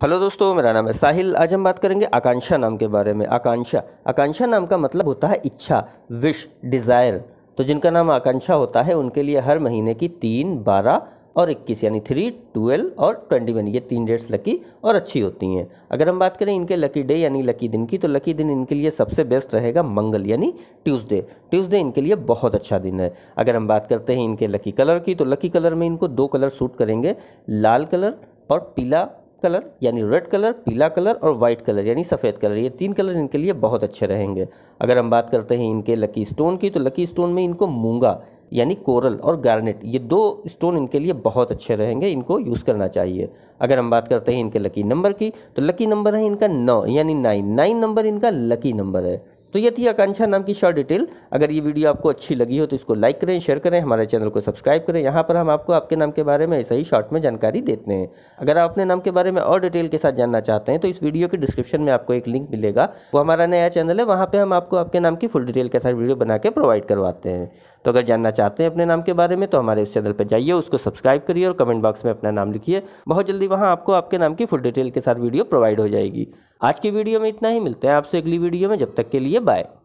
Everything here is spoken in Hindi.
हेलो दोस्तों, मेरा नाम है साहिल। आज हम बात करेंगे आकांक्षा नाम के बारे में। आकांक्षा। आकांक्षा नाम का मतलब होता है इच्छा विश डिज़ायर तो जिनका नाम आकांक्षा होता है, उनके लिए हर महीने की तीन, बारह और इक्कीस, यानी थ्री ट्वेल्व और ट्वेंटी वन ये तीन डेट्स लकी और अच्छी होती हैं। अगर हम बात करें इनके लकी डे यानी लकी दिन की तो लकी दिन इनके लिए सबसे बेस्ट रहेगा मंगल, यानी ट्यूसडे ट्यूसडे इनके लिए बहुत अच्छा दिन है। अगर हम बात करते हैं इनके लकी कलर की तो लकी कलर में इनको दो कलर सूट करेंगे। लाल कलर और पीला कलर, यानी रेड कलर, पीला कलर और वाइट कलर, यानी सफ़ेद कलर। ये तीन कलर इनके लिए बहुत अच्छे रहेंगे। अगर हम बात करते हैं इनके लकी स्टोन की तो लकी स्टोन में इनको मूँगा, यानी कोरल और गार्नेट, ये दो स्टोन इनके लिए बहुत अच्छे रहेंगे, इनको यूज़ करना चाहिए। अगर हम बात करते हैं इनके लकी नंबर की तो लकी नंबर है इनका नौ, यानी नाइन। नाइन नंबर इनका लकी नंबर है। तो ये थी आकांक्षा नाम की शॉर्ट डिटेल अगर ये वीडियो आपको अच्छी लगी हो तो इसको लाइक करें शेयर करें, हमारे चैनल को सब्सक्राइब करें। यहाँ पर हम आपको आपके नाम के बारे में ऐसा ही शॉर्ट में जानकारी देते हैं। अगर आप अपने नाम के बारे में और डिटेल के साथ जानना चाहते हैं तो इस वीडियो के डिस्क्रिप्शन में आपको एक लिंक मिलेगा। वो हमारा नया चैनल है, वहाँ पर हम आपको आपके नाम की फुल डिटेल के साथ वीडियो बना के प्रोवाइड करवाते हैं। तो अगर जानना चाहते हैं अपने नाम के बारे में तो हमारे इस चैनल पर जाइए, उसको सब्सक्राइब करिए और कमेंट बॉक्स में अपना नाम लिखिए। बहुत जल्दी वहाँ आपको आपके नाम की फुल डिटेल के साथ वीडियो प्रोवाइड हो जाएगी। आज की वीडियो में इतना ही, मिलते हैं आपसे अगली वीडियो में। जब तक के लिए baik